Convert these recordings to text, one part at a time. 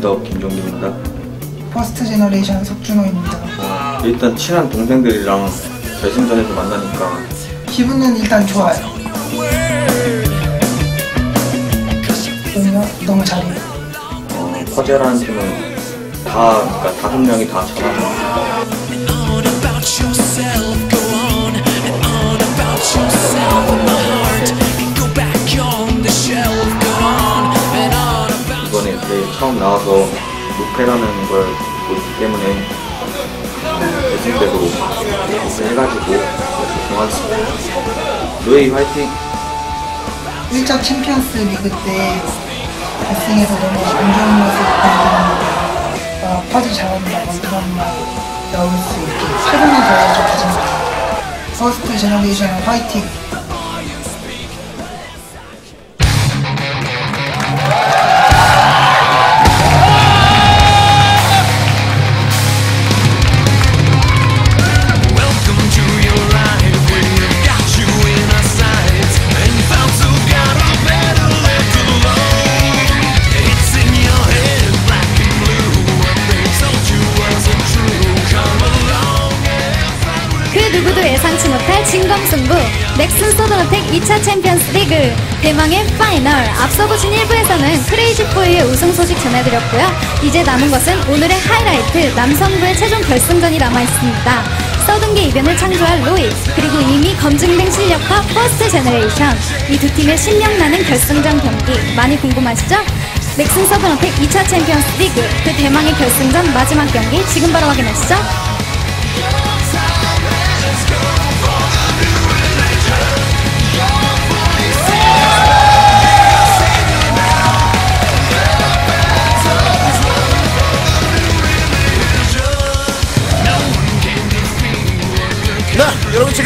리더 김종민입니다. 퍼스트 제너레이션 석준호입니다. 어, 일단 친한 동생들이랑 결승전에서 만나니까 기분은 일단 좋아요. 너무, 너무 잘해요. 어, 퍼제라는 팀은 다 그러니까 다섯 명이 다 잘하는 제일 처음 나와서 무패라는 걸 보기 때문에 어, 결승 때도 우승해가지고 고맙습니다. 로이 화이팅! 1차 챔피언스 리그 때 결승에서 너무 안 좋은 모습 보여드렸는데 어, 퍼제 잘한다고 그런 말 나올 수 있게 최선을 다해서 가집니다. 퍼스트 제너레이션 화이팅! 서든어택 2차 챔피언스 리그 대망의 파이널. 앞서 보신 1부에서는 크레이지보이의 우승 소식 전해드렸고요. 이제 남은 것은 오늘의 하이라이트 남성부의 최종 결승전이 남아있습니다. 서든계 이변을 창조할 로이 그리고 이미 검증된 실력파 퍼스트 제너레이션. 이 두 팀의 신명나는 결승전 경기. 많이 궁금하시죠? 넥슨 서든어택 2차 챔피언스 리그 그 대망의 결승전 마지막 경기 지금 바로 확인하시죠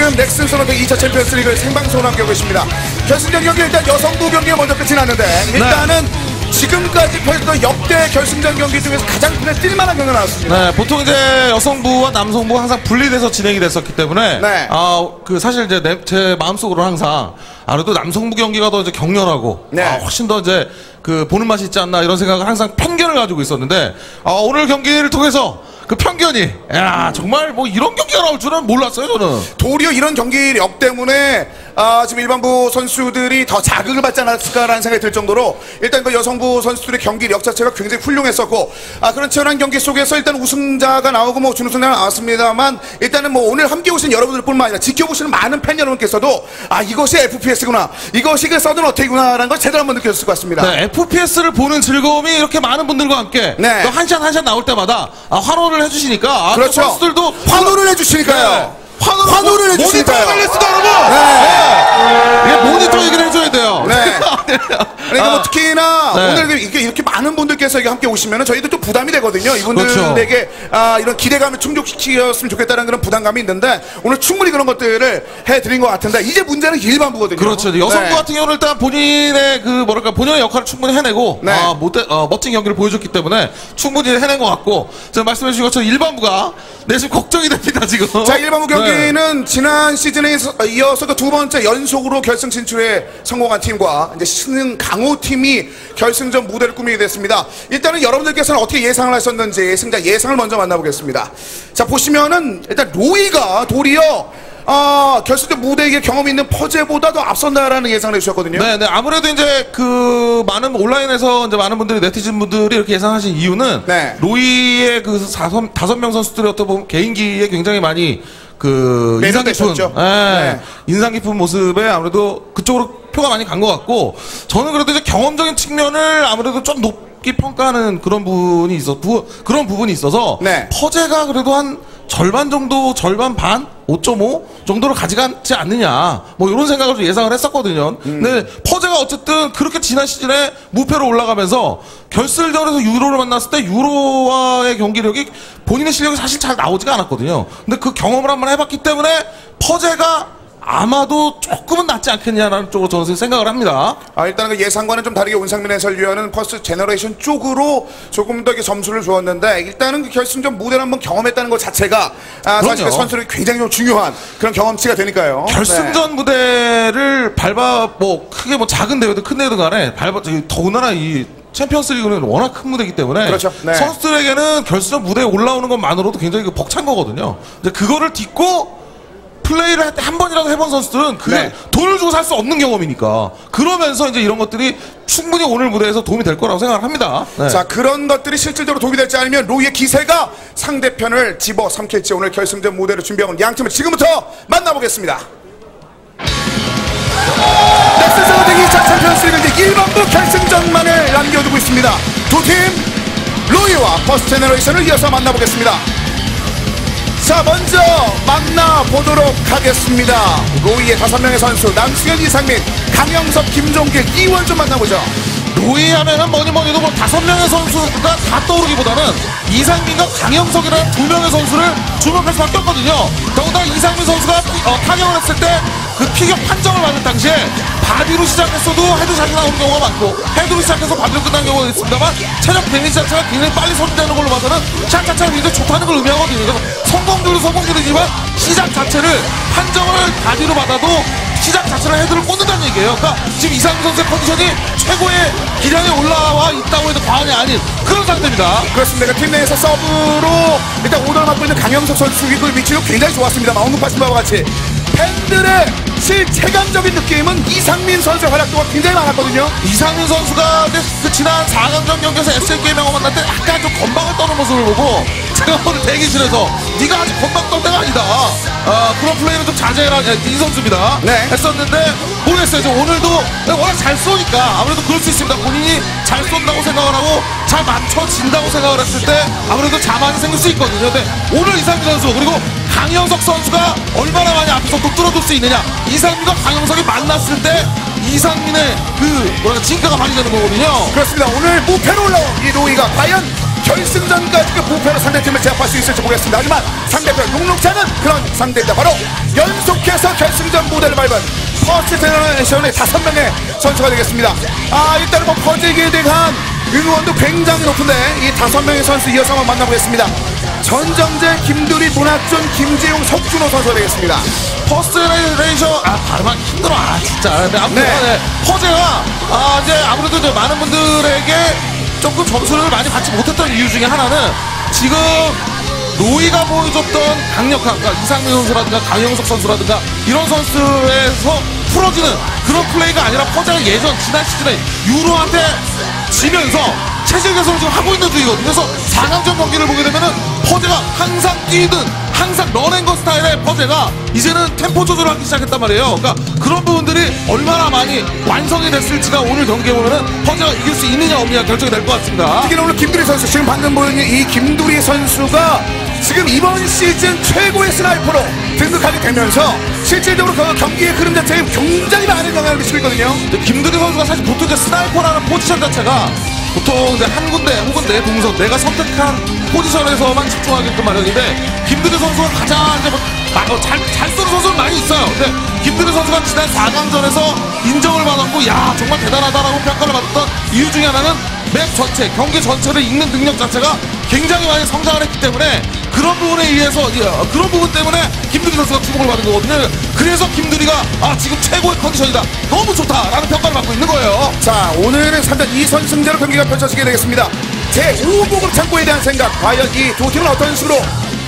지금 넥슨 서든어택 2차 챔피언스 리그 생방송을 함께하고 계십니다. 결승전 경기 일단 여성부 경기가 먼저 끝이 났는데 일단은 지금까지 펼쳤던 역대 결승전 경기 중에서 가장 눈에 띌만한 경기가 나왔습니다. 네, 보통 이제 여성부와 남성부 항상 분리돼서 진행이 됐었기 때문에 네. 아, 그 사실 이제 내, 제 마음속으로 항상 아무래도 남성부 경기가 더 이제 격렬하고 네. 아, 훨씬 더 이제 그 보는 맛이 있지 않나 이런 생각을 항상 편견을 가지고 있었는데 아, 오늘 경기를 통해서 그 편견이 야 정말 뭐 이런 경기가 나올 줄은 몰랐어요 저는. 도리어 이런 경기력 때문에 아, 지금 일반부 선수들이 더 자극을 받지 않았을까라는 생각이 들 정도로 일단 그 여성부 선수들의 경기력 자체가 굉장히 훌륭했었고 아, 그런 치열한 경기 속에서 일단 우승자가 나오고 뭐 준우승자가 나왔습니다만 일단은 뭐 오늘 함께 오신 여러분들뿐만 아니라 지켜보시는 많은 팬 여러분께서도 아 이것이 FPS구나 이것이 그 서든 어택이구나라는 걸 제대로 한번 느꼈을 것 같습니다. 네, FPS를 보는 즐거움이 이렇게 많은 분들과 함께 네. 또 한샷 한샷 나올 때마다 아, 환호를 해주시니까 아, 또 그렇죠. 선수들도 환호를 해주시니까요. 환호를, 해주시니까요. 모니터 달렸습니다 여러분 네. 네. 이게 모니터 얘기를 해줘야 돼요 네. 그러니까 뭐 아, 특히나 네. 오늘 이렇게, 이렇게 많은 분들께서 함께 오시면 저희도 좀 부담이 되거든요. 이분들에게 아, 이런 기대감을 충족시켰으면 좋겠다는 그런 부담감이 있는데 오늘 충분히 그런 것들을 해드린 것 같은데 이제 문제는 일반부거든요. 그렇죠. 여성부 네. 같은 경우는 일단 본인의 그 뭐랄까 본연의 역할을 충분히 해내고 네. 아, 못해- 어, 멋진 경기를 보여줬기 때문에 충분히 해낸 것 같고 제가 말씀해 주신 것처럼 일반부가 내 지금 걱정이 됩니다 지금. 자 일반부 네. 경기는 지난 시즌에 서- 이어서 그두 번째 연속으로 결승 진출에 성공한 팀과 이제 신흥 강호 팀이 결승전 무대를 꾸미게 됐습니다. 일단은 여러분들께서는 어떻게 예상을 하셨는지 승자 예상을 먼저 만나보겠습니다. 자 보시면은 일단 로이가 도리어 아 결승전 무대에 경험이 있는 퍼제보다 더 앞선다라는 예상을 해주셨거든요. 네, 네. 아무래도 이제 그 많은 온라인에서 이제 많은 분들이 네티즌 분들이 이렇게 예상하신 이유는 네. 로이의 그 다섯 명 선수들의 어떤 보면 개인기에 굉장히 많이 그 인상 깊은. 예, 네. 인상 깊은 모습에 아무래도 그쪽으로 표가 많이 간 것 같고 저는 그래도 이제 경험적인 측면을 아무래도 좀 높게 평가하는 그런 부분이 있어 부, 그런 부분이 있어서 네. 퍼제가 그래도 한 절반 정도 절반 반 5.5 정도로 가져가지 않느냐 뭐 이런 생각을 좀 예상을 했었거든요. 음. 근데 퍼제가 어쨌든 그렇게 지난 시즌에 무패로 올라가면서 결승전에서 유로를 만났을 때 유로와의 경기력이 본인의 실력이 사실 잘 나오지가 않았거든요. 근데 그 경험을 한번 해봤기 때문에 퍼제가 아마도 조금은 낫지 않겠냐라는 쪽으로 저는 생각을 합니다. 아, 일단 그 예상과는 좀 다르게 온상민 해설위원은 퍼스트 제너레이션 쪽으로 조금 더 이렇게 점수를 주었는데 일단은 그 결승전 무대를 한번 경험했다는 것 자체가 아, 사실. 그 선수를 굉장히 좀 중요한 그런 경험치가 되니까요. 결승전 무대를 밟아 뭐 크게 뭐 작은 대회든 큰 대회든 간에 밟아 더군다나 이 챔피언스리그는 워낙 큰 무대이기 때문에 그렇죠. 네. 선수들에게는 결승전 무대에 올라오는 것만으로도 굉장히 그 벅찬 거거든요. 근데 그거를 딛고 플레이를 할 때 한 번이라도 해본 선수들은 그게 네. 돈을 주고 살 수 없는 경험이니까 그러면서 이제 이런 것들이 충분히 오늘 무대에서 도움이 될 거라고 생각을 합니다. 네. 자 그런 것들이 실질적으로 도움이 될지 아니면 로이의 기세가 상대편을 집어 삼킬지 오늘 결승전 무대를 준비하는 양 팀을 지금부터 만나보겠습니다. 넥슨 서든어택 2차 챔피언스 리그 이제 일반부 결승전만을 남겨두고 있습니다. 두 팀 로이와 퍼스트 제너레이션을 이어서 만나보겠습니다. 자 먼저 만나보도록 하겠습니다. 로이의 다섯 명의 선수 남승현, 이상민, 강영석, 김종길, 이원준 만나보죠. 로이 하면은 뭐니 뭐니 해도 뭐 다섯 명의 선수가 다 떠오르기보다는 이상민과 강영석이라는 두 명의 선수를 주목할 수밖에 없거든요. 더군다나 이상민 선수가 어, 타격을 했을 때 그 피격 판정을 받을 당시에 body로 시작했어도 headshot이 나오는 경우가 많고 head로 시작해서 body로 끝나는 경우가 있습니다만 체력 데미지 자체가 굉장히 빨리 손대는 걸로 봐서는 샷 자체가 굉장히 좋다는 걸 의미하거든요. 그래서 성공률은 성공률이지만 시작 자체를 판정을 body로 받아도 시작 자체를 head를 꽂는다는 얘기예요. 그러니까 지금 이상민 선수의 컨디션이 최고의 기량에 올라와 있다고 해도 과언이 아닌 그런 상태입니다. 그렇습니다. 팀 내에서 서브로 일단 오더를 맡고 있는 강영석 선수의 그 위치도 굉장히 좋았습니다만 언급하신 바와 같이 팬들의 실체감적인 느낌은 이상민 선수의 활약도가 굉장히 많았거든요. 이상민 선수가 그 지난 4강전 경기에서 SL게임하고 만날 때 약간 좀 건방을 떠는 모습을 보고 제가 오늘 대기실에서 네가 아직 건방 떨 때가 아니다. 아, 그런 플레이는 좀 자제해라. 야, 이 선수입니다. 네. 했었는데 모르겠어요. 이제 오늘도 워낙 잘 쏘니까 아무래도 그럴 수 있습니다. 본인이 잘 쏜다고 생각을 하고 잘 맞춰진다고 생각을 했을 때 아무래도 자만이 생길 수 있거든요. 근데 오늘 이상민 선수 그리고 강영석 선수가 얼마나 많이 앞에서 또 뚫어줄 수 있느냐. 이상민과 강영석이 만났을 때 이상민의 그 뭐랄까 진가가 발휘되는 거거든요. 그렇습니다. 오늘 무패로 올라온 이 로이가 과연 결승전까지 그 무패로 상대팀을 제압할 수 있을지 모르겠습니다. 하지만 상대편 녹록지 않은 그런 상대입니다. 바로 연속해서 결승전 무대를 밟은 퍼스트 제너레이션의 다섯 명의 선수가 되겠습니다. 아 일단은 뭐 퍼제에 대한 응원도 굉장히 높은데 이 다섯 명의 선수 이어서 한번 만나보겠습니다. 전정재, 김두리, 문학준, 김재용, 석준호 선수가 되겠습니다. First Generation 아 발음하기 힘들어 아 진짜 근데 아무튼 네. 네. 퍼제가 아 이제 아무래도 이제 많은 분들에게 조금 점수를 많이 받지 못했던 이유 중에 하나는 지금 로이가 보여줬던 강력한 그러니까 이상민 선수라든가 강영석 선수라든가 이런 선수에서 풀어지는 그런 플레이가 아니라 퍼제가 예전 지난 시즌에 유로한테 지면서 체질 개선을 지금 하고 있는 중이거든요. 그래서 4강전 경기를 보게 되면은 퍼제가 항상 뛰든 항상 run and gun 스타일의 퍼제가 이제는 템포 조절을 하기 시작했단 말이에요. 그러니까 그런 부분들이 얼마나 많이 완성이 됐을지가 오늘 경기에 보면은 퍼제가 이길 수 있느냐 없느냐 결정이 될 것 같습니다. 특히나 오늘 김두리 선수 지금 방금 보는 이 김두리 선수가 지금 이번 시즌 최고의 sniper로 등극하게 되면서 실질적으로 그 경기의 흐름 자체에 굉장히 많은 영향을 미치고 있거든요. 김두리 선수가 사실 보통 이제 sniper라는 포지션 자체가 보통 이제 한 군데 혹은 내 동선 내가 선택한 포지션에서만 집중하게끔 마련인데 김두리 선수가 가장 뭐 마- 어, 잘, 잘 쏘는 선수는 많이 있어요. 근데 김두리 선수가 지난 4강전에서 인정을 받았고 야 정말 대단하다라고 평가를 받았던 이유 중에 하나는 map 전체 경기 전체를 읽는 능력 자체가 굉장히 많이 성장을 했기 때문에 그런 부분에 의해서 예, 어, 그런 부분 때문에 김두리 선수가 주목을 받은 거거든요. 그래서 김두리가 아 지금 최고의 컨디션이다. 너무 좋다라는 평가를 받고 있는 거예요. 자, 오늘은 3전 2선승제로 경기가 펼쳐지게 되겠습니다. 제5보급 창고에 대한 생각, 과연 이 두 팀은 어떤 식으로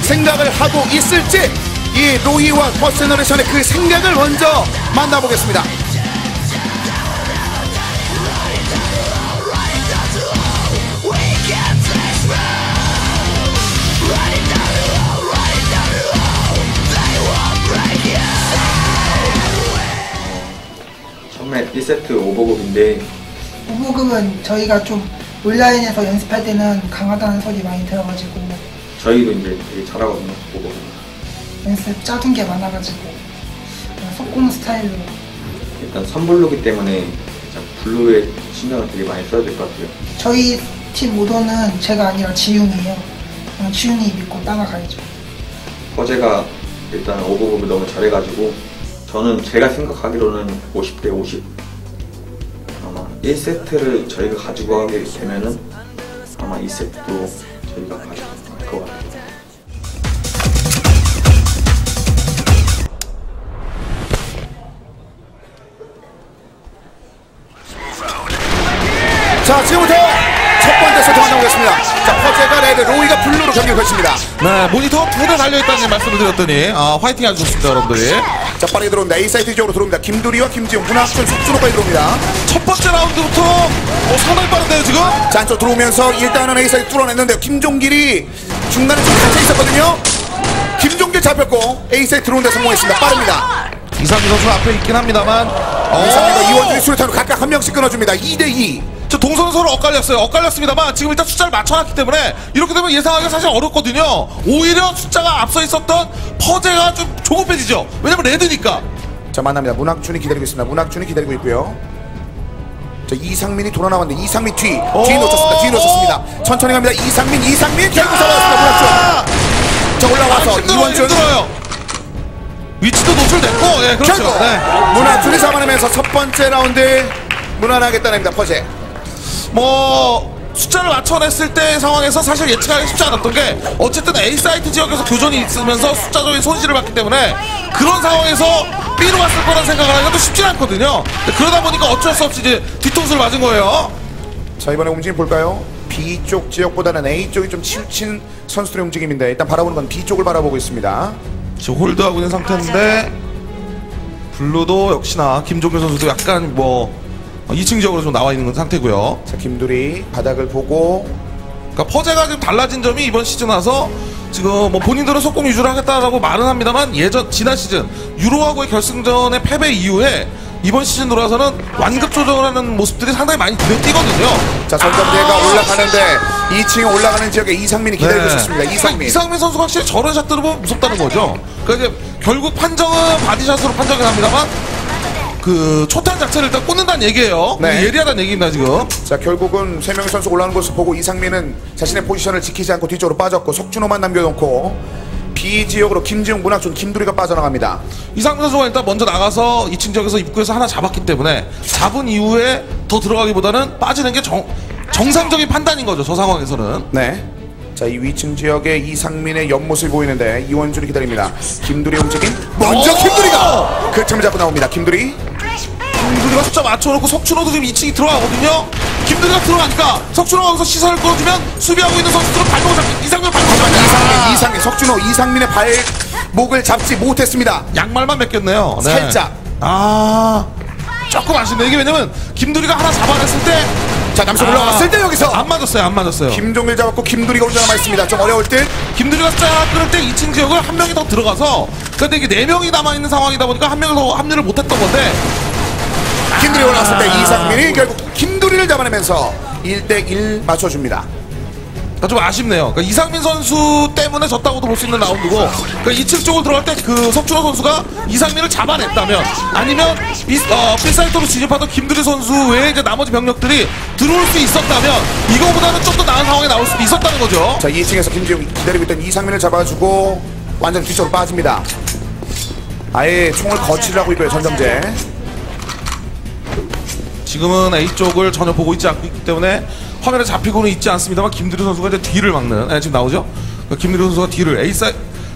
생각을 하고 있을지 이 로이와 First Generation의 그 생각을 먼저 만나보겠습니다. 처음에 1세트 오버급인데 오보급은 저희가 좀 온라인에서 연습할 때는 강하다는 소리 많이 들어가지고 저희도 이제 되게 잘하거든요 오버급 연습 짜둔 게 많아가지고 그냥 속공 스타일로 일단 선블루기 때문에 진짜 블루에 신경을 되게 많이 써야 될 것 같아요 저희 팀 모도는 제가 아니라 지웅이에요. 그냥 지웅이 믿고 따라가야죠. 허재가 일단 오보급을 너무 잘해가지고 저는 제가 생각하기로는 50대 50 아마 1세트를 저희가 가지고 가게 되면은 아마 2세트도 저희가 가지고 갈 것 같아요 자, 자, 지금부터 첫 번째 세트 만나보겠습니다. 자, 퍼제가 red, 로이가 blue로 경기를 펼칩니다. 네, 모니터 두대 달려있다는 말씀을 드렸더니, 아, 화이팅 해주셨습니다, 여러분들이. 자, 빠르게 들어옵니다. A 사이트 쪽으로 들어옵니다. 김두리와 김지용, 문학준, 속준호까지 들어옵니다. 첫 번째 라운드부터, 어, 상당히 빠른데요, 지금? 자, 안쪽 들어오면서 일단은 A 사이트 뚫어냈는데요. 김종길이 중간에 좀 갇혀 있었거든요. 김종길 잡혔고 A 사이트 들어오는데 성공했습니다. 빠릅니다. 이상민 선수 앞에 있긴 합니다만, 어, 이상민과 이원준이 수류탄으로 각각 한 명씩 끊어줍니다. 2대2. 저 동선은 서로 엇갈렸어요. 엇갈렸습니다만 지금 일단 숫자를 맞춰놨기 때문에 이렇게 되면 예상하기가 사실 어렵거든요. 오히려 숫자가 앞서 있었던 퍼제가 좀 조급해지죠. 왜냐면 레드니까. 자, 만납니다. 문학준이 기다리고 있습니다. 문학준이 기다리고 있고요. 자, 이상민이 돌아 나왔는데 이상민 뒤, 뒤 오! 놓쳤습니다. 뒤 놓쳤습니다. 천천히 갑니다. 이상민, 이상민 결국 잡아왔습니다. 문학준. 자, 올라와서 아, 이원준. 위치도 노출됐고, 예, 그렇죠. 결국 네. 문학준이 잡아내면서 첫 번째 라운드 무난하게 따냅니다. 퍼제. 뭐 숫자를 맞춰냈을 때 상황에서 사실 예측하기 쉽지 않았던 게 어쨌든 A 사이트 지역에서 교전이 있으면서 숫자적인 손실을 받기 때문에 그런 상황에서 B로 갔을 거란 생각을 하기가 또 쉽지 않거든요. 그러다 보니까 어쩔 수 없이 이제 뒤통수를 맞은 거예요. 자, 이번에 움직임 볼까요? B 쪽 지역보다는 A 쪽이 좀 치우친 선수들의 움직임인데 일단 바라보는 건 B 쪽을 바라보고 있습니다. 지금 홀드하고 있는 상태인데 블루도 역시나 김종규 선수도 약간 뭐 2층 지역으로 좀 나와 있는 상태고요. 자, 김두리 바닥을 보고 그러니까 퍼제가 좀 달라진 점이 이번 시즌 와서 지금 뭐 본인들은 속공 위주로 하겠다라고 말은 합니다만 예전 지난 시즌 유로하고의 결승전의 패배 이후에 이번 시즌 들어와서는 완급 조정하는 모습들이 상당히 많이 눈에 띄거든요. 자, 전점대가 올라가는데 2층에 올라가는 지역에 이상민이 기다리고 네. 있었습니다. 이상민. 이상민 선수가 확실히 저런 샷들을 보면 무섭다는 거죠. 그러니까 이제 결국 판정은 바디샷으로 판정이 납니다만 그 초탄 자체를 일단 꽂는다는 얘기예요. 네. 예리하다는 얘기입니다 지금. 자 결국은 세 명의 선수 올라오는 것을 보고 이상민은 자신의 포지션을 지키지 않고 뒤쪽으로 빠졌고 석준호만 남겨놓고 B 지역으로 김지웅, 문학준, 김두리가 빠져나갑니다. 이상민 선수가 일단 먼저 나가서 2층 지역에서 입구에서 하나 잡았기 때문에 잡은 이후에 더 들어가기보다는 빠지는 게 정, 정상적인 판단인 거죠 저 상황에서는. 네. 자 이 위층 지역에 이상민의 옆모습이 보이는데 이원준이 기다립니다. 김두리 움직임. 먼저 오! 김두리가 그 틈을 잡고 나옵니다. 김두리. 김두리가 숫자 맞춰놓고 석준호도 지금 2층이 들어가거든요. 김두리가 들어가니까 석준호가 거기서 시선을 끌어주면 수비하고 있는 선수들은 발목을 잡고 이상민 발목 잡고 이상민, 이상민, 석준호, 이상민의 발목을 잡지 못했습니다. 양말만 맺겼네요. 네. 살짝. 아 조금 아쉽네. 이게 왜냐면 김두리가 하나 잡아냈을 때. 자 남성 아, 올라갔을 때 여기서 안 맞았어요. 안 맞았어요. 김종일 잡았고 김두리가 혼자 남아 있습니다. 좀 어려울 듯. 김두리가 쫙 끊을 때 2층 지역을 한 명이 더 들어가서 근데 이게 네 명이 남아 있는 상황이다 보니까 한 명이 더 합류를 못했던 건데 김두리 올라왔을 때 아. 이상민이 결국 김두리를 잡아내면서 1대1 맞춰줍니다. 그러니까 좀 아쉽네요. 그러니까 이상민 선수 때문에 졌다고도 볼 수 있는 라운드고 그러니까 2층 쪽으로 들어갈 때 그 석준호 선수가 이상민을 잡아냈다면 아니면 비, 어, 필사이트로 진입하던 김두리 선수 외에 이제 나머지 병력들이 들어올 수 있었다면 이거보다는 좀 더 나은 상황이 나올 수도 있었다는 거죠. 자 2층에서 김지웅 기다리고 있던 이상민을 잡아주고 완전 뒤쪽으로 빠집니다. 아예 총을 거치를 하고 있고요 전정재. 지금은 A 쪽을 전혀 보고 있지 않기 때문에 화면에 잡히고는 있지 않습니다만 김두리 선수가 이제 뒤를 막는 예, 지금 나오죠? 그러니까 김두리 선수가 뒤를 A 사이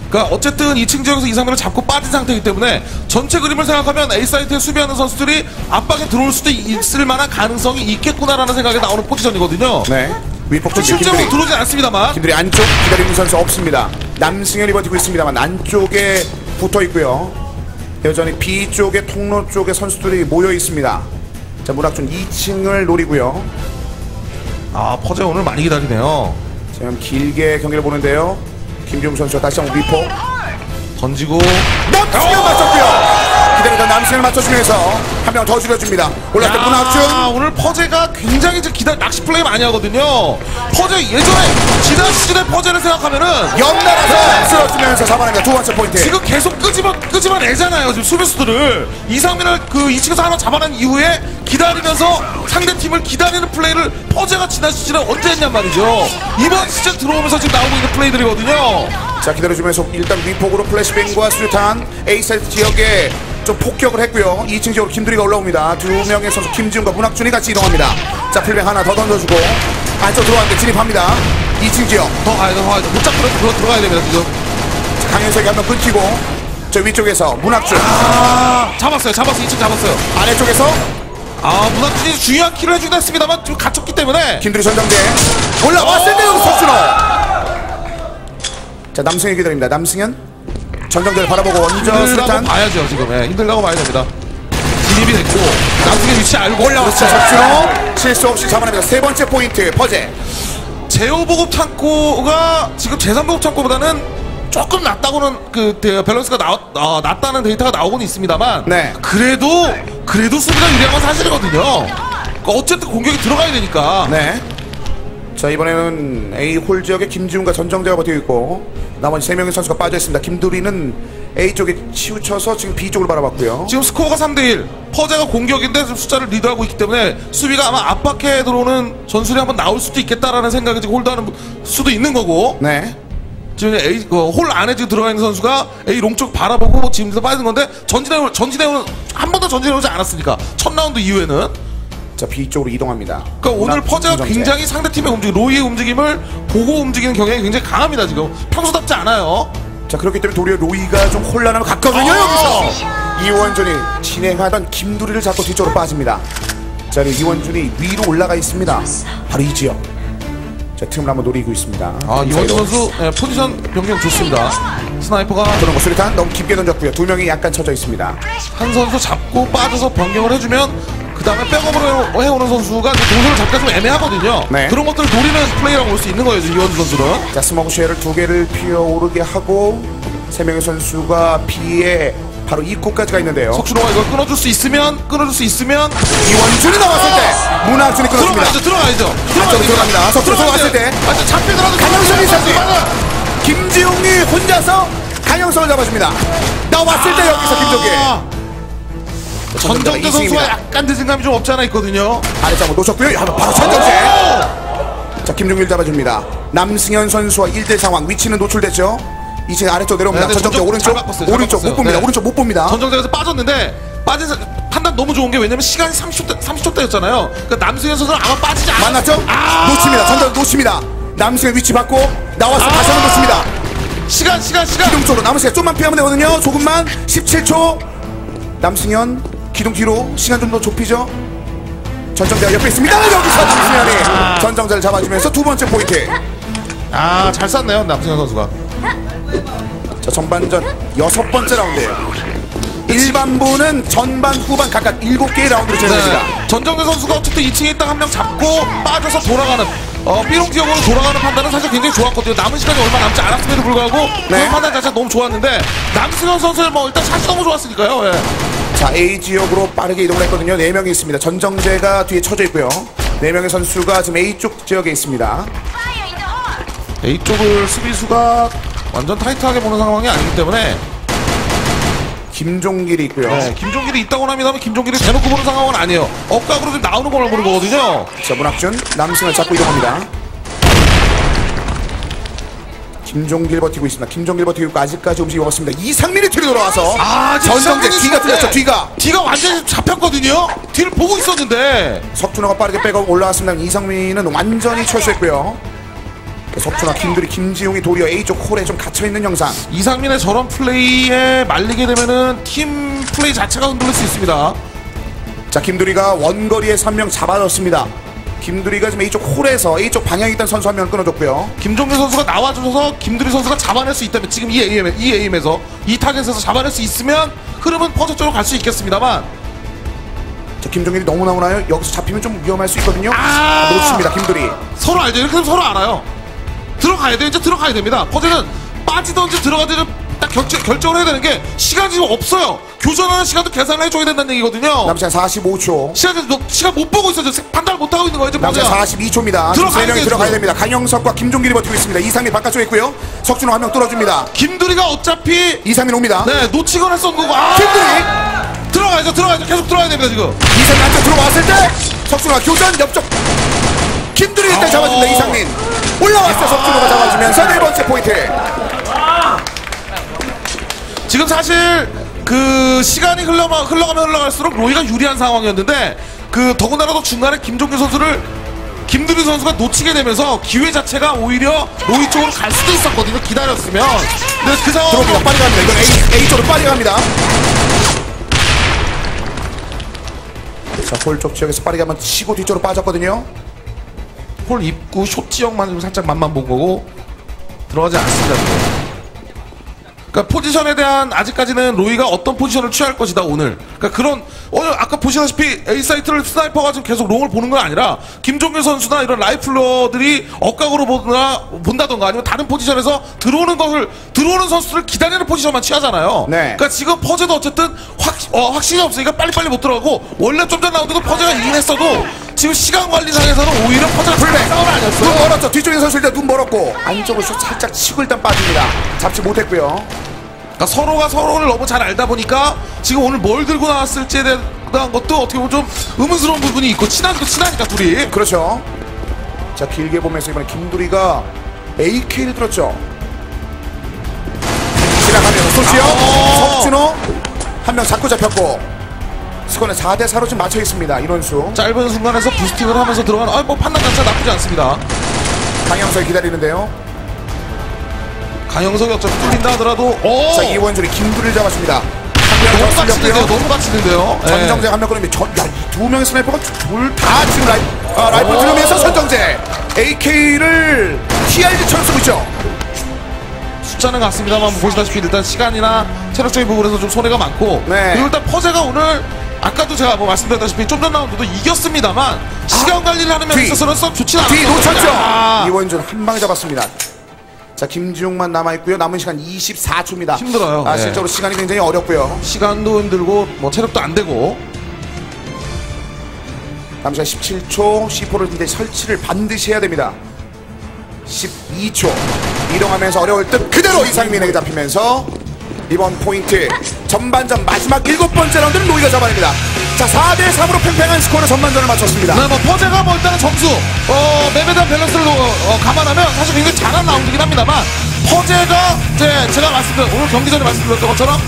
그러니까 어쨌든 2층 지역에서 이상민을 잡고 빠진 상태이기 때문에 전체 그림을 생각하면 A 사이트에 수비하는 선수들이 압박에 들어올 수도 있을 만한 가능성이 있겠구나라는 생각이 나오는 포지션이거든요. 네. 위폭 실제로. 들어오진 않습니다만 김두리 안쪽 기다리는 선수 없습니다. 남승현이 버티고 있습니다만 안쪽에 붙어 있고요. 여전히 B 쪽에 통로 쪽에 선수들이 모여 있습니다. 자 문학준 2층을 노리고요. 아 퍼제 오늘 많이 기다리네요. 지금 길게 경기를 보는데요. 김지웅 선수가 다시 한번 위폭. 던지고 남승현 맞췄고요. 기다리던 남승현을 맞춰주면서 한 명 더 줄여줍니다. 올라갈 때 야, 문학준. 오늘 퍼제가 굉장히 이제 기다 낚시 플레이 많이 하거든요. 퍼제 예전에 지난 시즌의 퍼제를 생각하면은 연달아서 쓸어주면서 잡아냅니다. 두 번째 포인트. 지금 계속 끄집어 끄집어 내잖아요. 지금 수비수들을 이상민을 그 2층에서 하나 잡아낸 이후에 기다리면서 상대 팀을 기다리는 플레이를 퍼제가 지난 시즌에 언제 했냔 말이죠. 이번 시즌 들어오면서 지금 나오고 있는 플레이들이거든요. 자 기다려주면서 일단 위폭으로 플래시뱅과 수류탄 A사이트 지역에 좀 폭격을 했고요. 2층 지역으로 김두리가 올라옵니다. 두 명의 선수 김지훈과 문학준이 같이 이동합니다. 자 플뱅 하나 더 던져주고 안쪽 들어왔는데 진입합니다. 2층 지역. 더 가야 돼, 더 가야 돼. 못 잡고 들어 들어가야 됩니다 지금. 자, 강현석이 한명 끊기고 저 위쪽에서 문학준. 아 잡았어요, 잡았어, 2층 잡았어요. 아래쪽에서 아 문학준이 중요한 kill을 해주긴 했습니다만 좀 갇혔기 때문에. 김두리 전정재. 올라왔을 때 여기 석준호 자 남승현 기다립니다 남승현 전정재를 바라보고 원저 수류탄 봐야죠 지금 예, 힘들다고 봐야 됩니다 진입이 됐고 남승의 위치 알고 올라왔죠 그렇죠. 석준호 실수 없이 잡아냅니다 세 번째 포인트 퍼제 제오 보급 창고가 지금 제3 보급 창고보다는 조금 낫다고는 그 데- 밸런스가 나, 어, 낫다는 데이터가 나오고는 있습니다만 네. 그래도 그래도 수비가 유리한 건 사실이거든요. 그러니까 어쨌든 공격이 들어가야 되니까. 네. 자 이번에는 A 홀 지역에 김지훈과 전정재가 버티고 있고 나머지 세 명의 선수가 빠져 있습니다. 김두리는 A 쪽에 치우쳐서 지금 B 쪽을 바라봤고요. 지금 스코어가 3대1 퍼제가 공격인데 숫자를 리드하고 있기 때문에 수비가 아마 압박해 들어오는 전술이 한번 나올 수도 있겠다라는 생각이 지금 홀드하는 수도 있는 거고 네. 지금 A 그, 홀 안에 지금 들어가 있는 선수가 A 롱쪽 바라보고 지금 빠진 건데 전진해 전진해오는 한 번도 전진해 오지 않았으니까 첫 라운드 이후에는 자 B 쪽으로 이동합니다. 그러니까 오늘 전정재. 굉장히 상대 팀의 움직임 로이의 움직임을 보고 움직이는 경향이 굉장히 강합니다 지금 평소답지 않아요. 자 그렇기 때문에 도리어 로이가 좀 혼란을 갖거든요 아! 여기서 이원준이 진행하던 김두리를 잡고 뒤쪽으로 빠집니다. 자 그리고 이원준이 위로 올라가 있습니다. 바로 이 지역. 자 틈을 한번 노리고 있습니다. 아 사이로. 선수 예, 포지션 변경 좋습니다. sniper가 그런 거 수류탄 너무 깊게 던졌고요. 두 명이 약간 쳐져 있습니다. 한 선수 잡고 빠져서 변경을 해주면 그 다음에 백업으로 해- 해오는 선수가 이제 동선을 잡기가 좀 애매하거든요. 네. 그런 것들을 노리는 플레이라고 볼 수 있는 거예요, 이원준 선수는. 자 smoke shell을 두 개를 피어오르게 하고 세 명의 선수가 B에 바로 입구까지가 있는데요. 석준호가 이걸 끊어줄 수 있으면, 끊어줄 수 있으면 이원준이 나왔을 때 문학준이 끊어줍니다. 들어가야죠, 들어가야죠. 안쪽으로 들어갑니다. 석준호 들어갔을 때 아, 저 잡히더라도 강영석이 잡지. 김지용이 혼자서 강영선을 잡아줍니다. 나왔을 때 여기서 김종기 선수가 이승입니다. 약간 늦은 감이 좀 없지 않아 있거든요. 아래쪽으로 놓쳤고요. 야, 바로 전정재. 자 김종길 잡아줍니다. 남승현 선수와 1대 상황 위치는 노출됐죠. 이제 아래쪽 내려옵니다. 네, 네, 전정재 전정- 오른쪽 잘 바꿨어요, 잘 오른쪽. 못 봅니다. 네. 오른쪽 못 봅니다. 전정재에서 빠졌는데, 빠진 사- 판단 너무 좋은 게 왜냐면 시간이 30초, 30초대였잖아요. 그러니까 남승현 선수는 아마 빠지지 않았 만났죠? 아! 놓칩니다. 전정 놓칩니다. 남승현 위치 받고 나와서 아! 다시 한번 놓칩니다. 시간, 시간, 시간. 기둥 쪽으로 남은 시간 좀만 피하면 되거든요. 조금만 17초. 남승현 기둥 뒤로 시간 좀 더 좁히죠. 전정재가 옆에 있습니다. 여기서 남승현이 전정재를 잡아주면서 두 번째 포인트. 아, 잘 쐈네요, 남승현 선수가. 자 전반전 여섯 번째 라운드예요. 일반부는 전반 후반 각각 일곱 개의 라운드로 진행됩니다. 네. 전정재 선수가 어쨌든 2층에 있다 한 명 잡고 빠져서 돌아가는 어, 삐롱 지역으로 돌아가는 판단은 사실 굉장히 좋았거든요. 남은 시간이 얼마 남지 않았음에도 불구하고 네. 그 판단 자체가 너무 좋았는데 남승현 선수의 뭐 일단 샷이 너무 좋았으니까요. 예. 자 A 지역으로 빠르게 이동을 했거든요. 네 명이 있습니다. 전정재가 뒤에 쳐져 있고요. 네 명의 선수가 지금 A 쪽 지역에 있습니다. A 쪽을 수비수가 완전 타이트하게 보는 상황이 아니기 때문에 김종길이 있고요. 네, 김종길이 있다고 합니다만 김종길이 대놓고 보는 상황은 아니에요. 억각으로 좀 나오는 걸 보는 거거든요. 자 문학준 남승을 잡고 이동합니다. 김종길 버티고 있습니다. 김종길 버티고 있고 아직까지 움직임 없습니다. 이상민이 뒤로 돌아와서 지금 전정재 이상민이 뒤가. 있었는데 뒤가 뒤가 완전히 잡혔거든요. 뒤를 보고 있었는데 석준호가 빠르게 백업 올라왔습니다. 이상민은 완전히 철수했고요. 석준호, 김두리, 김지용이 도리어 A 쪽 홀에 좀 갇혀 있는 영상. 이상민의 저런 플레이에 말리게 되면은 팀 플레이 자체가 흔들릴 수 있습니다. 자 김두리가 원거리에 3명 잡아줬습니다. 김두리가 지금 A 쪽 홀에서 A 쪽 방향에 있던 선수 한 명 끊어줬고요. 김종규 선수가 나와줘서 김두리 선수가 잡아낼 수 있다면 지금 이 aim, 이 aim에서 이 타겟에서 잡아낼 수 있으면 흐름은 퍼제 쪽으로 갈 수 있겠습니다만 자 김종길이 너무 나오나요? 여기서 잡히면 좀 위험할 수 있거든요. 아! 놓칩니다. 김두리. 서로 알죠. 이렇게 되면 서로 알아요. 들어가야 돼. 이제 들어가야 됩니다. 퍼제는 빠지던지 들어가든지 딱 결정, 결정을 해야 되는 게 시간이 지금 없어요. 교전하는 시간도 계산을 해줘야 된다는 얘기거든요. 남시간 45초. 시간, 너, 시간 못 보고 있어. 지금 판단을 못 하고 있는 거예요. 지금 남자 퍼제. 42초입니다. 들어가야 세 명이 들어가야. 됩니다. 강영석과 김종길이 버티고 있습니다. 이상민 바깥쪽에 있고요. 석준호 한 명 뚫어줍니다. 김두리가 어차피 이상민 옵니다. 네 놓치거나 쏜 거고 아! 김두리 들어가야죠. 들어가야죠. 계속 들어가야 됩니다. 지금. 이상민 한쪽 들어왔을 때 석준호가 교전 옆쪽 김두리 일단 어. 잡아줍니다. 이상민 올라왔어 석준호가 잡아주면서 네 번째 포인트. 지금 사실 그 시간이 흘러가, 흘러가면 흘러갈수록 로이가 유리한 상황이었는데 그 더군다나 도 중간에 김종규 선수를 김두리 선수가 놓치게 되면서 기회 자체가 오히려 로이 쪽으로 갈 수도 있었거든요. 기다렸으면. 근데 그 상황 들어옵니다. 빨리 갑니다. 이건 A, A 쪽으로 빨리 갑니다. 홀쪽 지역에서 빠르게 한번 치고 뒤쪽으로 빠졌거든요. 홀 입구 숏 지역만 좀 살짝 맛만 본 거고 들어가지 않습니다. 그러니까 포지션에 대한 아직까지는 로이가 어떤 포지션을 취할 것이다 오늘. 그러니까 그런 어 아까 보시다시피 A site를 sniper가 지금 계속 long을 보는 건 아니라 김종규 선수나 이런 rifler들이 엇각으로 보거나 본다던가 아니면 다른 포지션에서 들어오는 것을 들어오는 선수를 기다리는 포지션만 취하잖아요. 네. 그러니까 지금 퍼제도 어쨌든 확 어, 확신이 없으니까 빨리빨리 못 들어가고 원래 좀전 라운드도 퍼제가 이긴 했어도 지금 시간 관리상에서는 오히려 퍼제가 풀백. 싸움은 아니었어요. 눈 멀었죠. 뒤쪽에 선수 일단 눈 멀었고 안쪽으로 슛 살짝 치고 일단 빠집니다. 잡지 못했고요. 그러니까 서로가 서로를 너무 잘 알다 보니까 지금 오늘 뭘 들고 나왔을지에 대한 것도 어떻게 보면 좀 의문스러운 부분이 있고 친하기도 친하니까 둘이 그렇죠. 자 길게 보면서 이번에 김두리가 AK를 들었죠. 지나가면서 소지요. 아. 석준호 한 명 잡고 잡혔고 스코어는 4대 4로 지금 맞춰 있습니다. 이원수 짧은 순간에서 부스팅을 하면서 들어가는 아뭐 판단 자체가 나쁘지 않습니다. 강영석이 기다리는데요. 강영석이 어차피 뚫린다 하더라도 오 자 이원준이 김두리를 잡았습니다. 너무. 잡았고요. 너무 빡치는데요. 예. 전정재 한 명 끊으면 전야두 명의 sniper가 둘 다 지금 라이 아, 라이플 오. 들으면서 전정재 AK를 TRG처럼 쓰고 있죠. 숫자는 같습니다만 보시다시피 일단 시간이나 체력적인 부분에서 좀 손해가 많고 네. 그리고 일단 퍼제가 오늘 아까도 제가 뭐 말씀드렸다시피 좀전 라운드도 이겼습니다만 시간 관리를 하는 면에 뒤. 있어서는 썩 좋지는 뒤 않았거든요. 놓쳤죠. 아. 이원준 한 방에 잡았습니다. 자 김지웅만 남아 있고요. 남은 시간 24초입니다. 힘들어요. 아 네. 실제로 시간이 굉장히 어렵고요. 시간도 힘들고 뭐 체력도 안 되고 남은 시간 17초. C4를 이제 설치를 반드시 해야 됩니다. 12초. 이동하면서 어려울 듯 그대로 이상민에게 잡히면서 이번 포인트 전반전 마지막 일곱 번째 라운드는 노이가 잡아냅니다. 자 4대 3으로 팽팽한 스코어로 전반전을 마쳤습니다. 네, 뭐 퍼제가 뭐 일단은 점수 어, map에 대한 밸런스를 어, 어, 감안하면 사실 굉장히 잘한 라운드긴 합니다만 퍼제가 이제 제가 말씀드린 오늘 경기 전에 말씀드렸던 것처럼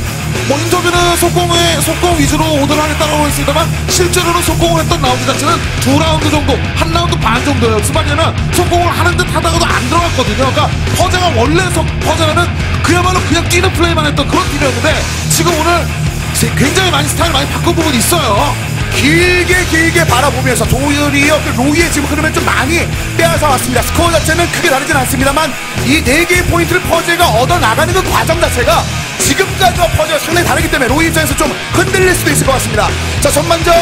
뭐 인터뷰는 속공에 속공 위주로 order를 하겠다고 하고 있습니다만 실제로는 속공을 했던 라운드 자체는 두 라운드 정도 한 라운드 반 정도예요. 스바니는 속공을 하는 듯 하다가도 안 들어갔거든요. 그러니까 퍼제가 원래 속 퍼제는 그야말로 그냥 뛰는 플레이만 했던 그런 팀이었는데 지금 오늘 굉장히 많이 스타일 많이 바꾼 부분이 있어요 길게 길게 바라보면서 도열이요 그 로이의 지금 흐름을 좀 많이 빼앗아 왔습니다. 스코어 자체는 크게 다르진 않습니다만 이 네 개의 포인트를 퍼제가 얻어 나가는 그 과정 자체가 지금까지와 퍼제가 상당히 다르기 때문에 로이 입장에서 좀 흔들릴 수도 있을 것 같습니다. 자 전반전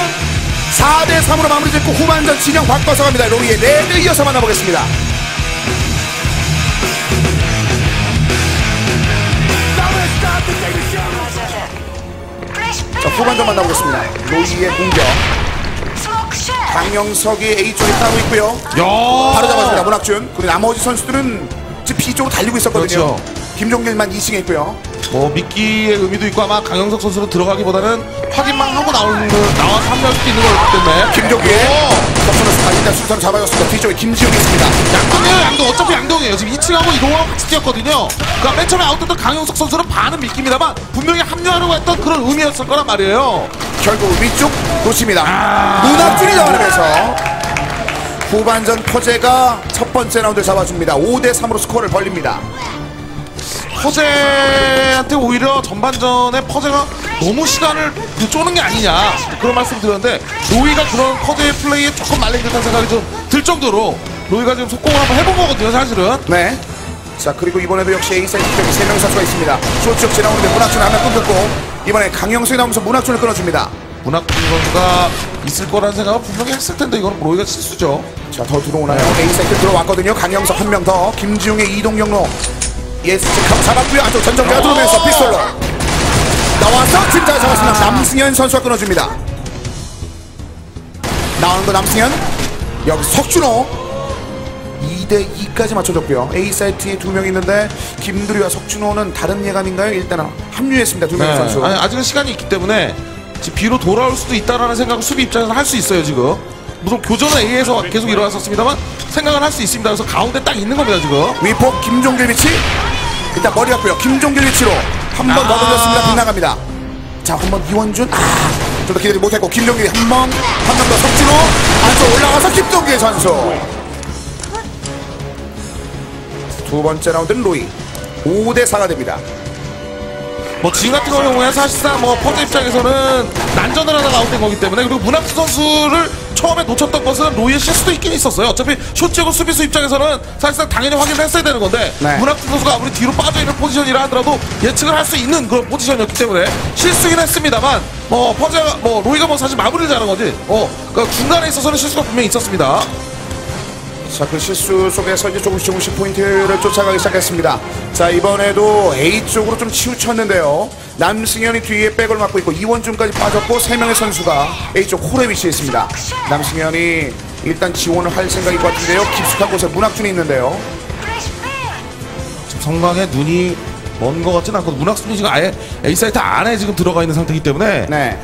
4대 3으로 마무리 짓고 후반전 진영 바꿔서 갑니다. 로이의 4대 이어서 만나보겠습니다. 자 후반전 만나보겠습니다. 로이의 공격 강영석이 A 쪽에 따로 있고요. 야 바로 잡아줍니다 문학준 그리고 나머지 선수들은 지금 B 쪽으로 달리고 있었거든요 그렇죠. 김종길만 2승에 있고요 뭐 미끼의 의미도 있고 아마 강영석 선수는 들어가기보다는 확인만 하고 나오는 거 나와서 합류할 수도 있는 거기 때문에. 김종길 덕분에 아, 일단 순서를 잡아줬습니다. 뒤쪽에 김지웅이 있습니다. 양동이에요 양동 어차피 양동이에요. 지금 2층하고 이동하고 같이 뛰었거든요. 그러니까 맨 처음에 아웃됐던 강영석 선수는 반은 미끼입니다만 분명히 합류하려고 했던 그런 의미였을 거란 말이에요. 결국 위쪽 놓칩니다. 아. 문학준이 잡아내면서 후반전 퍼제가 첫 번째 라운드 잡아줍니다. 5대 3으로 스코어를 벌립니다 퍼제한테 오히려 전반전에 퍼제가 너무 시간을 그 쪼는 게 아니냐 그런 말씀 드렸는데 로이가 그런 퍼제의 플레이에 조금 말린 듯한 생각이 좀 들 정도로 로이가 지금 속공을 한번 해본 거거든요 사실은 네. 자 그리고 이번에도 역시 A 사이트 쪽에 3명 선수가 있습니다 쇼쪽 지나오는데 문학준 하나 끊겼고 이번에 강영석이 나오면서 문학준을 끊어줍니다 문학준 선수가 있을 거라는 생각을 분명히 했을 텐데 이건 로이가 실수죠 자 더 들어오나요? 사이트 들어왔거든요. 강영석 한 명 더. 김지웅의 이동 경로. 예스 컵 잡았고요. 안쪽 전정대가 들어오면서 피스톨로 나와서 팀잘 잡았습니다. 남승현 선수가 끊어줍니다. 나오는 거 남승현. 여기 석준호. 2대 2까지 맞춰줬고요. A 사이트에 두 명 있는데 김두리와 석준호는 다른 예감인가요? 일단은 합류했습니다. 두 명의 선수. 네. 아니, 아직은 시간이 있기 때문에 지금 B로 돌아올 수도 있다라는 생각을 수비 입장에서 할 수 있어요 지금 물론 교전은 A에서 계속 일어났었습니다만 생각을 할 수 있습니다 그래서 가운데 딱 있는 겁니다 지금 위폭 김종길 위치 일단 머리 갔고요. 김종길 위치로 한 번더 아. 돌렸습니다. 빗나갑니다. 자 한 번 이원준. 아 좀 더 기다리지 못했고 김종길이 한 번 한 번 더 석진호 안쪽 올라가서 김종길 선수. 두 번째 라운드는 로이. 5대 4가 됩니다. 뭐 지금 같은 경우에 사실상 뭐 퍼즈 입장에서는 난전을 하다가 아웃된 거기 때문에 그리고 문학수 선수를 처음에 놓쳤던 것은 로이의 실수도 있긴 있었어요. 어차피 쇼츠고 수비수 입장에서는 사실상 당연히 확인을 했어야 되는 건데 네. 문학수 선수가 아무리 뒤로 빠져 있는 포지션이라 하더라도 예측을 할 수 있는 그런 포지션이었기 때문에 실수긴 했습니다만 뭐 퍼즈가 뭐 로이가 뭐 사실 마무리를 잘한 거지. 어 그러니까 중간에 있어서는 실수가 분명히 있었습니다. 자, 그 실수 속에서 이제 조금씩 조금씩 포인트를 쫓아가기 시작했습니다. 자, 이번에도 A 쪽으로 좀 치우쳤는데요. 남승현이 뒤에 백을 맡고 있고 이원준까지 빠졌고 세 명의 선수가 A 쪽 홀에 위치해 있습니다. 남승현이 일단 지원을 할 생각인 것 같은데요. 깊숙한 곳에 문학준이 있는데요. 지금 성광의 눈이 먼 것 같진 않고 문학수 지금 아예 A 사이트 안에 지금 들어가 있는 상태이기 때문에 네.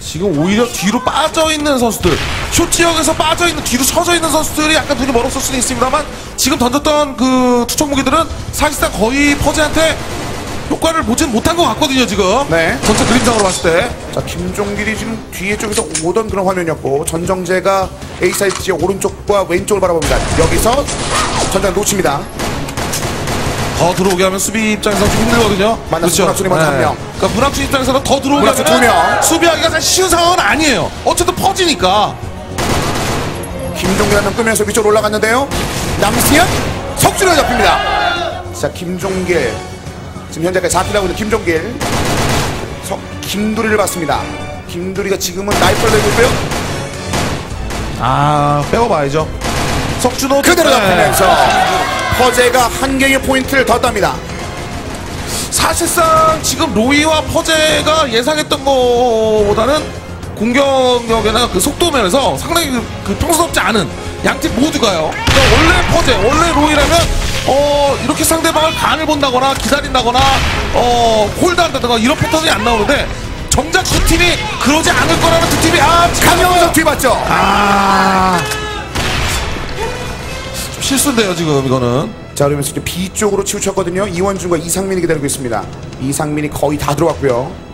지금 오히려 뒤로 빠져 있는 선수들 쇼 지역에서 빠져 있는 뒤로 쳐져 있는 선수들이 약간 눈이 멀었을 수는 있습니다만 지금 던졌던 그 투척 무기들은 사실상 거의 퍼즈한테 효과를 보진 못한 것 같거든요 지금 네. 전체 그림상으로 봤을 때 자, 김종길이 지금 뒤에 쪽에서 오던 그런 화면이었고 전정재가 A 사이트 지역 오른쪽과 왼쪽을 바라봅니다. 여기서 전장 놓칩니다. 더 들어오게 하면 수비 입장에서 좀 힘들거든요. 만나서 문학준이 먼저 한 명. 그러니까 문학준 입장에서는 더 들어오게 하면 명. 수비하기가 사실 쉬운 상황은 아니에요. 어쨌든 퍼지니까. 김종길 한명 끄면서 위쪽으로 올라갔는데요. 남승현 석준이가 잡힙니다. 자, 김종길 지금 현재까지 4킬 하고 있는 김종길 석 김두리를 봤습니다. 김두리가 지금은 나이프를 내고 있고요. 아 빼고봐야죠. 석준호 그대로 네. 잡히면서 허재가 한 개의 포인트를 더 땁니다. 사실상 지금 로이와 퍼제가 예상했던 것보다는 공격력이나 그 속도 면에서 상당히 그, 그 평소롭지 않은 양팀 모두가요. 그러니까 원래 퍼제, 원래 로이라면 어 이렇게 상대방을 간을 본다거나 기다린다거나 어 홀드한다거나 이런 패턴이 안 나오는데 정작 두 팀이 그러지 않을 거라는 두 팀이 아 강영석 뒤봤죠. 아좀 실수인데요 지금 이거는 자 그러면서 이제 B 쪽으로 치우쳤거든요. 이원준과 이상민이 기다리고 있습니다. 이상민이 거의 다 들어왔고요.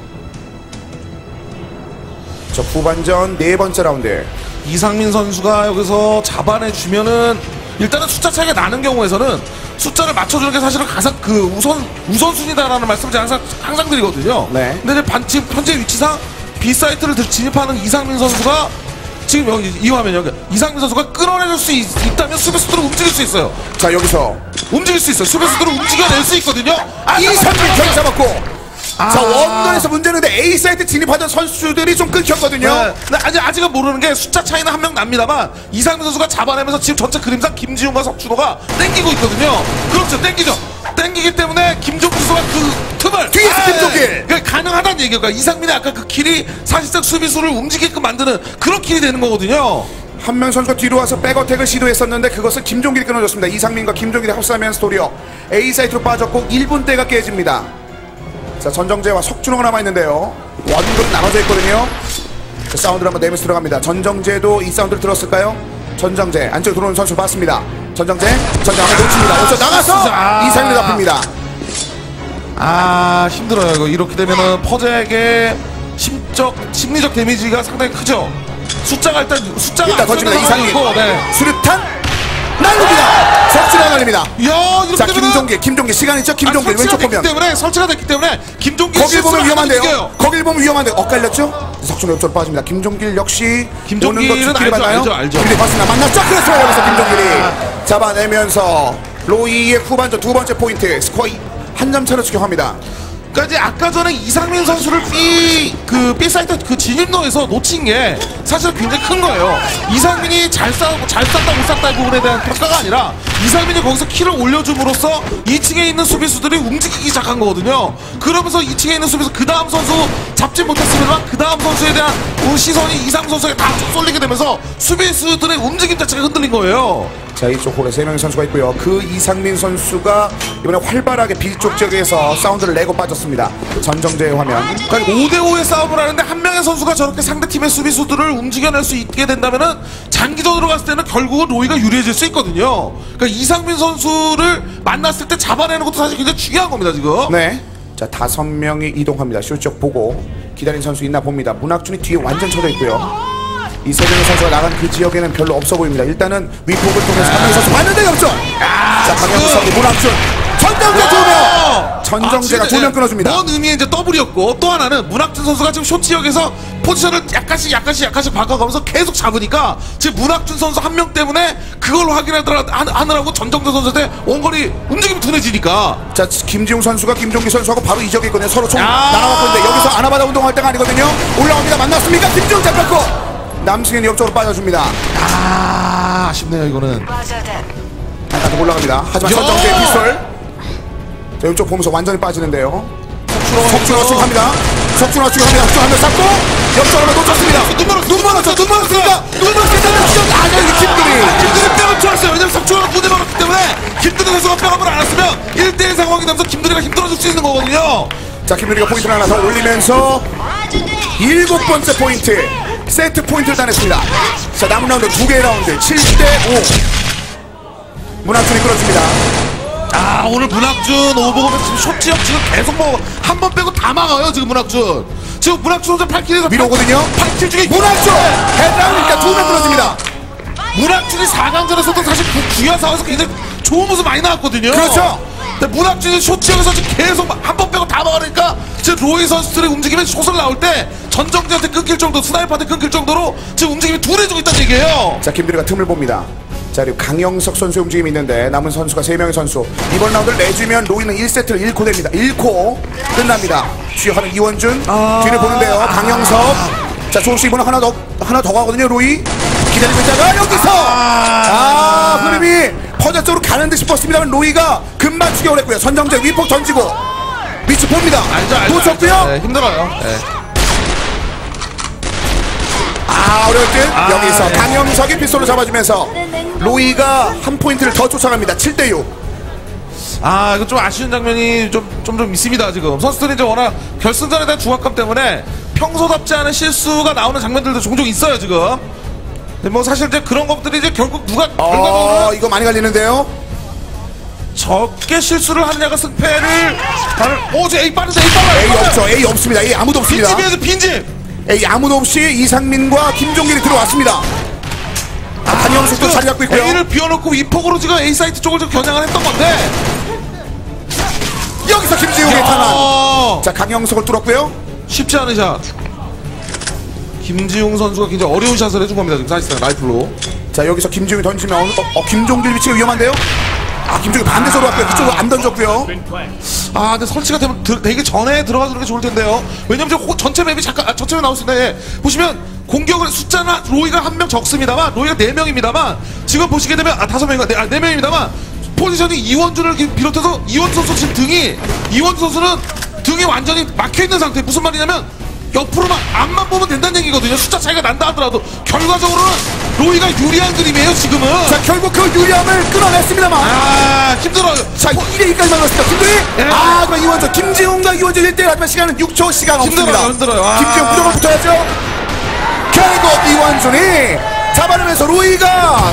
자 후반전 네 번째 라운드. 이상민 선수가 여기서 잡아내 주면은 일단은 숫자 차이가 나는 경우에서는 숫자를 맞춰주는 게 사실은 가장 그 우선 우선순위다라는 말씀을 제가 항상 항상 드리거든요. 네. 근데 반, 지금 현재 위치상 B 사이트를 들- 진입하는 이상민 선수가 지금 여기 이 화면 여기 이상민 선수가 끌어내줄 수 있, 다면 수비수들을 움직일 수 있어요. 자 여기서 움직일 수 있어요. 수비수들을 움직여낼 수 있거든요. 아, 이상민. 경기 잡았고. 아. 자 원거에서 문제는데 A 사이트 진입하던 선수들이 좀 끊겼거든요. 네. 근데 아직 아직은 모르는 게 숫자 차이는 한 명 납니다만 이상민 선수가 잡아내면서 지금 전체 그림상 김지훈과 석준호가 땡기고 있거든요. 그렇죠, 땡기죠. 땡기기 때문에 김종국 선수가 그 틈을 뒤에서 아, 김종길! 그러니까 가능하다는 얘기가 그러니까 이상민의 아까 그 킬이 사실상 수비수를 움직이게끔 만드는 그런 킬이 되는 거거든요. 한명 선수가 뒤로 와서 백어택을 시도했었는데 그것을 김종길이 끊어줬습니다. 이상민과 김종길이 합사하면서 도리어 A 사이트로 빠졌고 1분대가 깨집니다. 자 전정재와 석준호가 남아있는데요. 원그룹 나눠져 있거든요. 자, 사운드를 한번 내면서 들어갑니다. 전정재도 이 사운드를 들었을까요? 전정재 안쪽에 들어오는 선수 봤습니다. 전정재 전정 한번 놓칩니다. 여기서 나가서 아. 이상민을 잡힙니다. 아 힘들어요. 이거 이렇게 되면은 퍼즈에게 심적 심리적 데미지가 상당히 크죠. 숫자가 일단 숫자가 일단 안 던집니다. 상황이고, 네. 수류탄 날립니다. 석준호가 날립니다. 야 자 김종길 김종길 시간 있죠? 김종길 아, 설치가 왼쪽 보면 때문에 설치가 됐기 때문에 김종길 거길 보면 위험한데요. 이겨요. 거길 보면 위험한데 엇갈렸죠? 석준 옆쪽으로 빠집니다. 김종길 역시 김종길은 알죠, 맞나요? 알죠, 알죠. 뒷길이 맞습니다. 만났죠? 그래서 여기서 김종길이 잡아내면서 로이의 후반전 두 번째 포인트 스코어 한 점 차로 추격합니다. 이제 아까 전에 이상민 선수를 B 그 B 사이트 그 진입로에서 놓친 게 사실 굉장히 큰 거예요. 이상민이 잘 싸우고 잘 쌌다 못 쌌다 이 부분에 대한 평가가 아니라 이상민이 거기서 키를 올려줌으로써 2층에 있는 수비수들이 움직이기 시작한 거거든요. 그러면서 2층에 있는 수비수 그 다음 선수 잡지 못했으면 그 다음 선수에 대한 시선이 이상 선수에게 다 쏠리게 되면서 수비수들의 움직임 자체가 흔들린 거예요. 자 이쪽 홀에 세 명의 선수가 있고요. 그 이상민 선수가 이번에 활발하게 B쪽 지역에서 사운드를 내고 빠졌습니다. 전정재의 화면. 그러니까 5대5의 싸움을 하는데 한 명의 선수가 저렇게 상대팀의 수비수들을 움직여낼 수 있게 된다면은 장기전으로 갔을 때는 결국은 로이가 유리해질 수 있거든요. 그러니까 이상민 선수를 만났을 때 잡아내는 것도 사실 굉장히 중요한 겁니다, 지금. 네. 자 다섯 명이 이동합니다. 쇼쪽 보고 기다린 선수 있나 봅니다. 문학준이 뒤에 완전 쳐져 있고요. 이세 명의 선수가 나간 그 지역에는 별로 없어 보입니다. 일단은 위폭을 통해서 한 명의 선수 왔는데 역전. 자 강현수 선수 문학준 전정재 두 명. 전정재가 아, 두명 끊어줍니다. 먼 의미의 이제 더블이었고 또 하나는 문학준 선수가 지금 쇼 지역에서 포지션을 약간씩 약간씩 약간씩 바꿔가면서 계속 잡으니까 지금 문학준 선수 한 명 때문에 그걸 확인하더라 하- 하느라고 전정재 선수한테 원거리 움직임이 둔해지니까 자 김지웅 선수가 김종기 선수하고 바로 이적이 있거든요. 서로 총 야. 있는데 여기서 아나바다 운동할 때가 아니거든요. 올라옵니다. 만났습니까? 김지웅 잡혔고 남승현이 옆쪽으로 빠져줍니다. 아 아쉽네요 이거는 안타깝게 올라갑니다. 하지만 야. 전정재의 피스톨 자 이쪽 보면서 완전히 빠지는데요. 석준호 수합니다. 석준호 수합니다. 석준호 한명 잡고 옆쪽으로 놓쳤습니다. 눈 멀었어 눈 멀었죠. 눈 멀었습니다. 눈 멀었습니다. 진짜 아니야 이 김들이. 김두리 뼈가 좋았어요 왜냐면 석주가 무대 막았기 때문에 김두리 선수가 뼈감을 안 했으면 1대1 상황이 되면서 김두리가 힘들어질 수 있는 거거든요 자 김유리가 포인트를 하나 더 올리면서 일곱 번째 포인트 세트 포인트를 따냈습니다. 자 남은 라운드 두 개의 라운드. 7대5 문학준이 끊어줍니다. 아 오늘 문학준 오버가 지금 숏 지역 지금 계속 뭐 한 번 빼고 다 막아요 지금 문학준. 지금 문학준 선수 8킬에서 밀어오거든요. 8킬 중에 문학준! 해당이니까 두명 끊어줍니다. 문학준이 4강전에서도 사실 그 주야 상황에서 굉장히 좋은 모습 많이 나왔거든요. 그렇죠. 근데 문학준이 지역에서 지금 계속 한 번 빼고 다 막으니까 지금 로이 선수들의 움직임이 숏을 나올 때 전정재한테 끊길 정도 스나이퍼한테 끊길 정도로 지금 움직임이 둔해지고 있다는 얘기예요. 자 김유리가 틈을 봅니다. 자 그리고 강영석 선수의 움직임이 있는데 남은 선수가 세명의 선수. 이번 라운드를 내주면 로이는 1세트를 잃고 됩니다. 1코 끝납니다. 주역하는 이원준 뒤를 보는데요. 강영석. 자 조금씩 이번에 하나 더 하나 더 가거든요 로이. 기다리고 있다가 여기서. 아 흐름이 퍼제 쪽으로 가는 듯 싶었습니다만 로이가 금방 추격을 했고요. 전정재 위폭 던지고 위치 봅니다. 놓쳤고요. 알죠. 네, 힘들어요. 네. 아 어려울 듯 아, 여기서 네. 강영석이 피스톨을 잡아주면서 로이가 한 포인트를 더 쫓아갑니다. 7대6 아 이거 좀 아쉬운 장면이 좀좀 좀 있습니다 지금. 선수들이 이제 워낙 결승전에 대한 중압감 때문에 평소답지 않은 실수가 나오는 장면들도 종종 있어요 지금 뭐 사실 이제 그런 것들이 이제 결국 누가 어 결과적으로 이거 많이 갈리는데요? 적게 실수를 하느냐가 승패를 나는 오저 A 빠른데 A 빨라 A 없죠 A 없습니다. A 아무도 없습니다. 빈집에서 빈집. A 아무도 없이 이상민과 김종길이 들어왔습니다. 아, 강영석도 자리 잡고 있고요. A를 비워놓고 위폭으로 지금 A 사이트 쪽을 좀 겨냥을 했던 건데. 여기서 김지웅의 탄환 어, 자 강영석을 뚫었고요. 쉽지 않은 샷 김지웅 선수가 굉장히 어려운 샷을 해준 겁니다 지금 사실상 라이플로. 자 여기서 김지웅이 던지면 어, 어, 어, 김종길 위치가 위험한데요? 아 김종이 반대쪽으로 왔고요. 그쪽으로 안 던졌고요. 아, 근데 설치가 들- 되기 전에 들어가 주는 게 좋을 텐데요. 왜냐면 지금 호- 전체 맵이 잠깐 아, 전체 맵 나오시는데 보시면 공격을 숫자나 로이가 한 명 적습니다만 로이가 네 명입니다만 지금 보시게 되면 아 다섯 명인가 네, 아, 네 명입니다만 포지션이 이원준을 기- 비롯해서 이원준 선수 지금 등이 이원준 선수는 등이 완전히 막혀 있는 상태. 무슨 말이냐면 옆으로만 앞만 보면 된다는 얘기거든요. 숫자 차이가 난다 하더라도 결과적으로는 로이가 유리한 그림이에요 지금은. 자 결국 그 유리함을 끊어냈습니다만 아 힘들어요. 자 2대2까지 만났습니다 김도희 예. 아 그럼 이원준 김지웅과 이원준 1대1 하지만 시간은 6초 시간 없습니다 힘들어요, 힘들어요. 아. 김지웅 무조건 붙어야죠 결국 이원준이 잡아내면서 로이가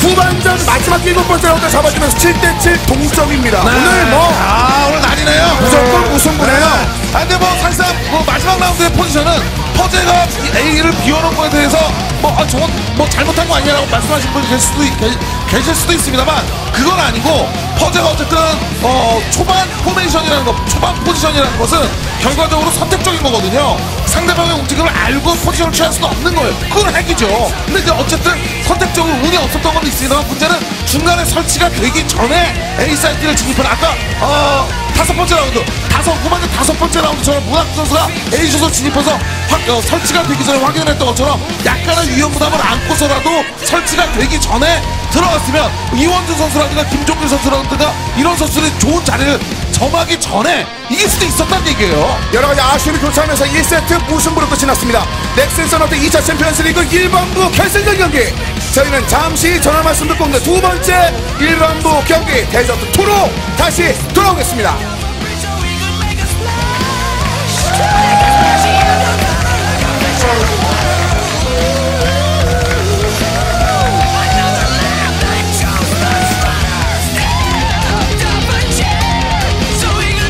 후반전 마지막 일곱 번째 라운드 잡아주면서 7대7 동점입니다 오늘 뭐 아 오늘 난이네요 무조건 우승부네요. 아 근데 뭐 사실상 뭐 마지막 라운드의 포지션은 퍼제가 이 A를 비워놓은 거에 대해서 뭐 아, 저건 뭐 잘못한 거 아니냐라고 말씀하신 분이 계실 수도, 있- 계, 계실 수도 있습니다만 그건 아니고 퍼제가 어쨌든 어, 초반 포메이션이라는 거 초반 포지션이라는 것은 결과적으로 선택적인 거거든요. 상대방의 움직임을 알고 포지션을 취할 수는 없는 거예요. 그건 핵이죠. 근데 이제 어쨌든 선택적으로 운이 없었던 건 있습니다만 문제는 중간에 설치가 되기 전에 A 사이트를 진입한 아까 어, 다섯 번째 라운드 다섯 후반전 다섯 번째 라운드처럼 문학주 선수가 A 슛을 진입해서 확, 어, 설치가 되기 전에 확인을 했던 것처럼 약간의 위험 부담을 안고서라도 설치가 되기 전에 들어갔으면 이원준 선수라든가 김종길 선수라든가 이런 선수들이 좋은 자리를 점하기 전에 이길 수도 있었다는 얘기예요. 여러 가지 아쉬움이 교차하면서 1세트 무승부로 끝이 났습니다. 넥슨 서든어택 2차 챔피언스 리그 일반부 결승전 경기. 저희는 잠시 전하는 말씀 듣고 오는 두 번째 1번부 경기 대저트 2로 다시 돌아오겠습니다. Shoot again!